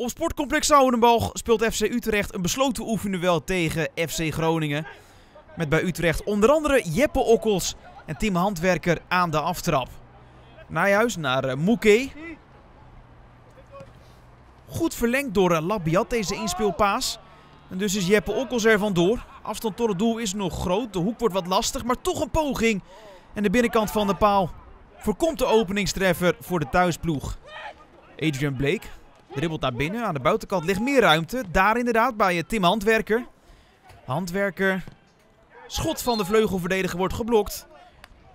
Op sportcomplex Oudenbalg speelt FC Utrecht een besloten oefenduel tegen FC Groningen. Met bij Utrecht onder andere Jeppe Okkels en Tim Handwerker aan de aftrap. Nijhuis naar uh, Mouquet. Goed verlengd door uh, Labiat deze inspeelpaas. En dus is Jeppe Okkels er vandoor. Afstand tot het doel is nog groot. De hoek wordt wat lastig, maar toch een poging. En de binnenkant van de paal voorkomt de openingstreffer voor de thuisploeg. Adrian Blake dribbelt naar binnen. Aan de buitenkant ligt meer ruimte. Daar inderdaad bij Tim Handwerker. Handwerker. Schot van de vleugelverdediger wordt geblokt.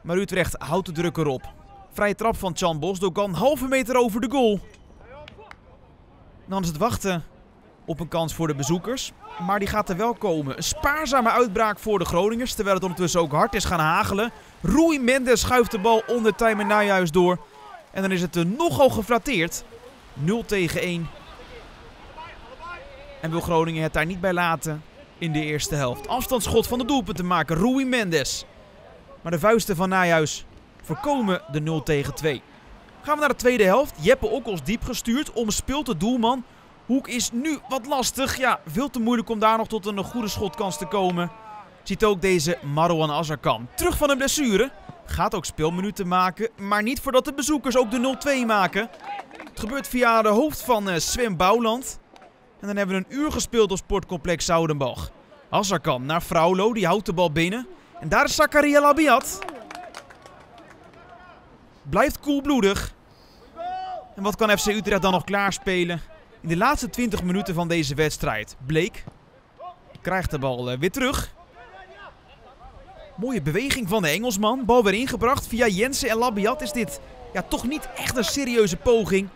Maar Utrecht houdt de druk erop. Vrije trap van Chan Bos. Dogan halve meter over de goal. Dan is het wachten op een kans voor de bezoekers. Maar die gaat er wel komen. Een spaarzame uitbraak voor de Groningers. Terwijl het ondertussen ook hard is gaan hagelen. Rui Mendes schuift de bal onder Tijmen Nijhuis door. En dan is het er nogal geflatteerd. 0 tegen 1. En wil Groningen het daar niet bij laten in de eerste helft. Afstandsschot van de doelpunt te maken. Rui Mendes. Maar de vuisten van Nijhuis voorkomen de 0 tegen 2. Gaan we naar de tweede helft. Jeppe Okkels diep gestuurd. Omspeelt de doelman. Hoek is nu wat lastig. Ja, veel te moeilijk om daar nog tot een goede schotkans te komen. Ziet ook deze Marwan Azarkan. Terug van een blessure. Gaat ook speelminuten maken. Maar niet voordat de bezoekers ook de 0-2 maken. Het gebeurt via de hoofd van uh, Sven Bouwland. En dan hebben we een uur gespeeld op sportcomplex Zoudenbach. Azarkan naar Fraulo. Die houdt de bal binnen. En daar is Zakaria Labiat. Blijft koelbloedig. En wat kan FC Utrecht dan nog klaarspelen? In de laatste 20 minuten van deze wedstrijd. Bleek krijgt de bal uh, weer terug. Mooie beweging van de Engelsman. Bal weer ingebracht. Via Jensen en Labiat is dit ja, toch niet echt een serieuze poging.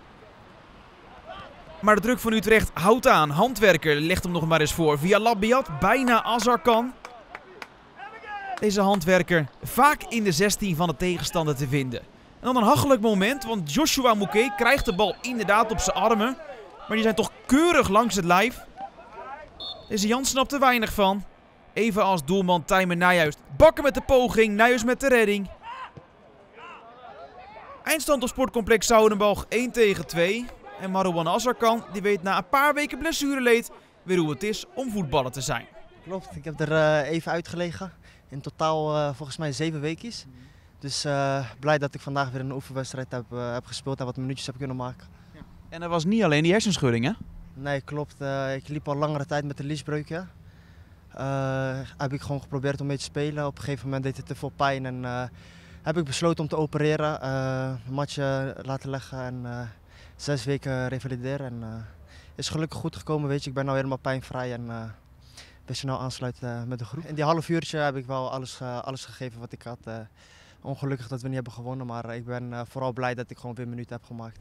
Maar de druk van Utrecht houdt aan. Handwerker legt hem nog maar eens voor. Via Labiat, bijna Azarkan. Deze handwerker vaak in de 16 van de tegenstander te vinden. En dan een hachelijk moment, want Joshua Mouquet krijgt de bal inderdaad op zijn armen. Maar die zijn toch keurig langs het lijf. Deze Jan snapt er weinig van. Even als doelman Tijmen Nijhuis. Bakken met de poging, Nijhuis met de redding. Eindstand op sportcomplex Zoudenbalg 1 tegen 2. En Marouane Azarkan die weet na een paar weken blessureleed weer hoe het is om voetballer te zijn. Klopt, ik heb er uh, even uitgelegen. In totaal uh, volgens mij zeven weekjes. Dus uh, blij dat ik vandaag weer een oefenwedstrijd heb, heb gespeeld en wat minuutjes heb kunnen maken. Ja. En dat was niet alleen die hersenschudding hè? Nee, klopt. ik liep al langere tijd met de liesbreuk. Ja. Heb ik gewoon geprobeerd om mee te spelen. Op een gegeven moment deed het te veel pijn en heb ik besloten om te opereren, een matje laten leggen en zes weken revalideren. En is gelukkig goed gekomen, weet je. Ik ben nu helemaal pijnvrij en ben snel aansluiten met de groep. In die half uurtje heb ik wel alles, alles gegeven wat ik had. ongelukkig dat we niet hebben gewonnen, maar ik ben vooral blij dat ik gewoon weer minuten heb gemaakt.